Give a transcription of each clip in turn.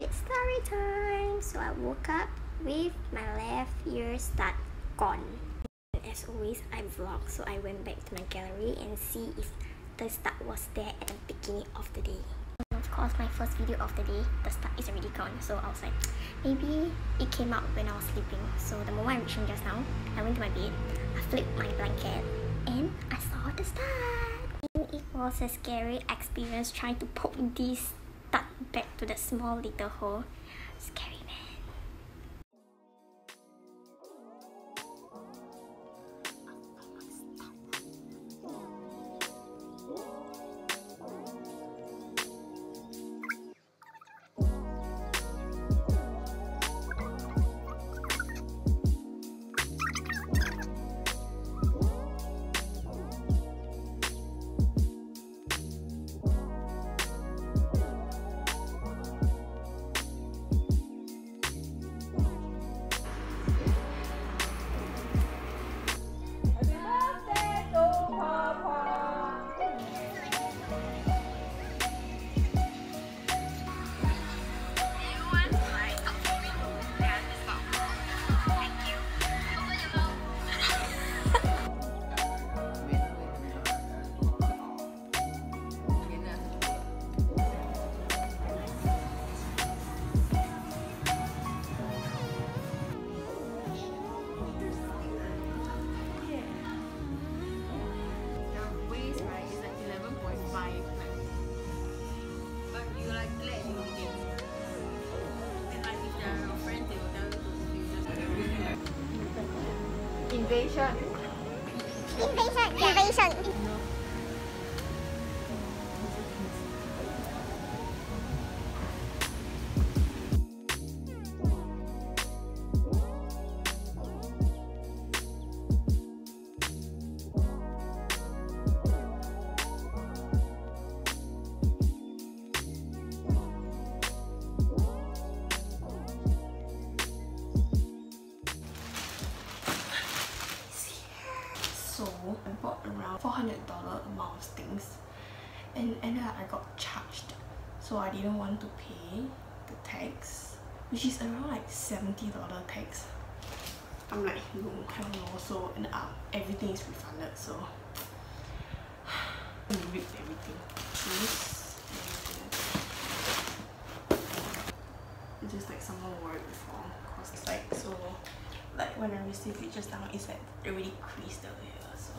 It's story time! So I woke up with my left ear stud gone. As always, I vlog, so I went back to my gallery and see if the stud was there at the beginning of the day. Of course, my first video of the day, the stud is already gone. So I was like, maybe it came out when I was sleeping. So the moment I reached home just now, I went to my bed, I flipped my blanket, and I saw the stud. It was a scary experience trying to poke this stud back to the small little hole. Scary Invasion. Invasion! Invasion! Around $400 amount of things and ended up I got charged. So I didn't want to pay the tax, which is around like $70 tax. I'm like, no, hell no. So and up everything is refunded. So I ripped everything. This it's just like someone wore it before. Cause it's like so like when I received it just now it's like already creased over here so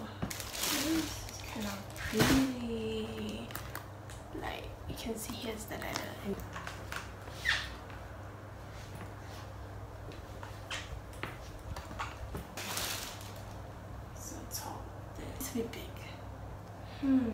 it's kind of pretty like you can see here's the leather and so top it's a bit big. Hmm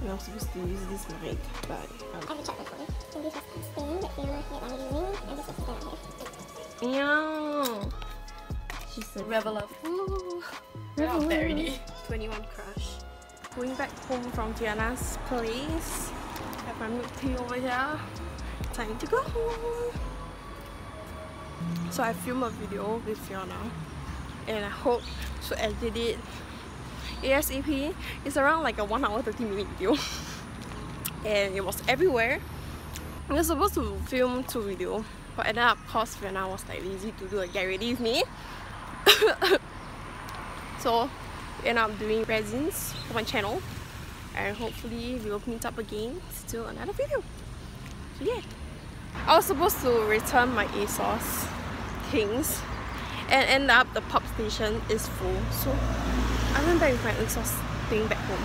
And I'm supposed to use this mic, but um, I have a chocolate phone. And this was the stain that Fiona had on using. And this was the pen I yeah. She's a rebel of ooh. Rebel that 21 crush. Going back home from Fiona's place. Have my milk tea over here. Time to go home. So I filmed a video with Fiona and I hope to edit it ASAP. It's around like a 1 hour 30 minute video and it was everywhere. We were supposed to film two video but ended up cause Fiona was like lazy to do a get ready with me. so ended up doing resins for my channel and hopefully we will meet up again to do another video. So yeah. I was supposed to return my ASOS Kings and end up the pub station is full so I went back with my ASOS thing back home.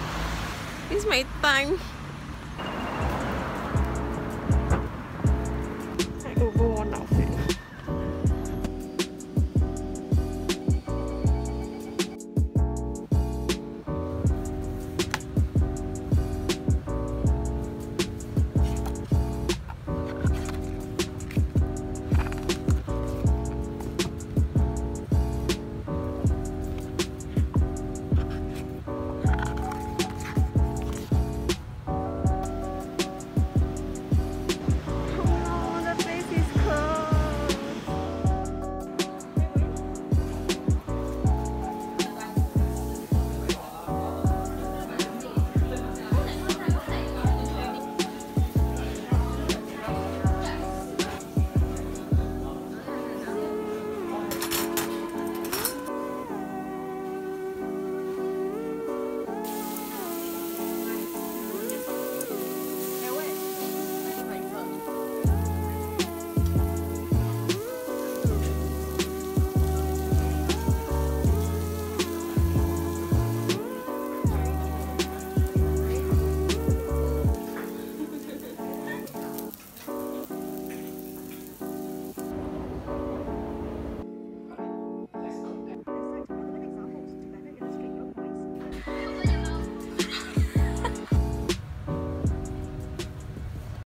It's my time.